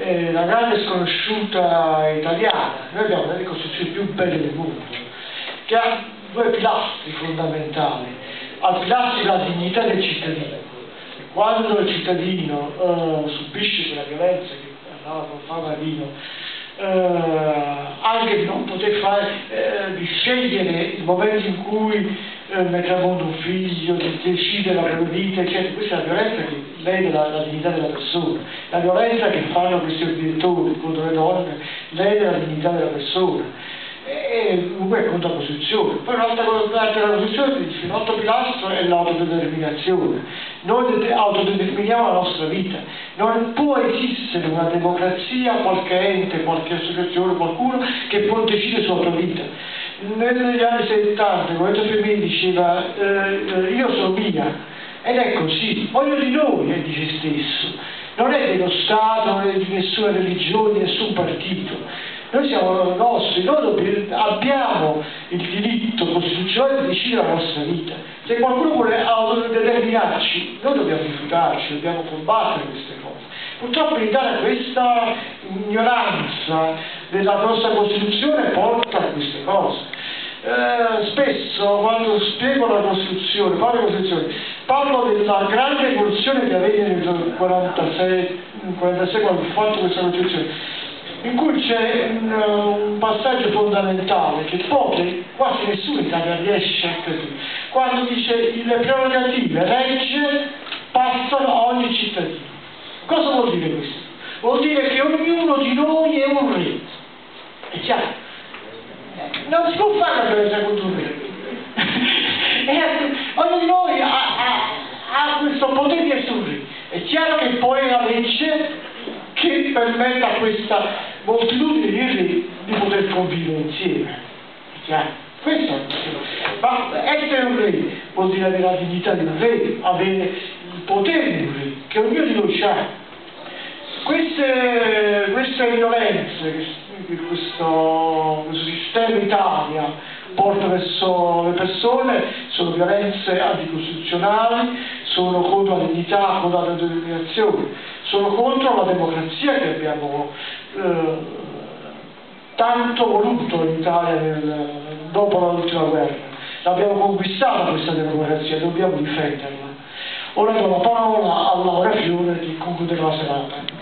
eh, la grande sconosciuta italiana, noi abbiamo una delle Costituzioni più belle del mondo, che ha due pilastri fondamentali, al pilastro della dignità del cittadino. Quando il cittadino eh, subisce quella violenza che andava con Fava Vino, eh, anche di non poter fare, eh, scegliere il momento in cui eh, mettere a mondo un figlio, di decidere la propria vita, eccetera. Questa è la violenza che lede la, dignità della persona, la violenza che fanno questi obiettori contro le donne lede la dignità della persona. E comunque è contro la Costituzione. Poi un'altra Costituzione dice il nostro pilastro è l'autodeterminazione. Noi autodeterminiamo la nostra vita. Non può esistere una democrazia, qualche ente, qualche associazione, qualcuno che può decidere sulla tua vita negli anni 70 il movimento femminile diceva eh, io sono mia ed è così, ognuno di noi è di se stesso. Non è dello Stato, non è di nessuna religione, nessun partito. Noi siamo nostri, noi abbiamo il diritto costituzionale di decidere la nostra vita. Se qualcuno vuole autodeterminarci noi dobbiamo rifiutarci, dobbiamo combattere queste cose. Purtroppo in Italia questa ignoranza della nostra Costituzione porta a queste cose. Eh, spesso quando spiego la Costituzione, parlo, Costituzione, parlo della grande rivoluzione che avvenne nel 1946, 46 quando ho fatto questa Costituzione, in cui c'è un, un, passaggio fondamentale che pochi, quasi nessuno in Italia riesce a capire, quando dice le prerogative legge passano a ogni cittadino. Cosa vuol dire questo? Vuol dire che ognuno di noi è un re. Non si può fare la un re. ognuno di noi ha, ha, ha, questo potere di re. È chiaro che poi è la legge che permette a questa moltitudine di re di poter convivere insieme. Chiaro? Questo è Ma essere un re vuol dire avere la dignità di un re, avere il potere di un re, che ognuno di noi ha. Queste, queste violenze questo, questo sistema Italia porta verso le persone sono violenze anticostituzionali, sono contro la dignità, contro la determinazione, sono contro la democrazia che abbiamo eh, tanto voluto in Italia nel, dopo l'ultima guerra. L'abbiamo conquistata questa democrazia, dobbiamo difenderla. Ora do la parola a Laura Fiore che concluderà la serata.